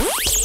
Bye.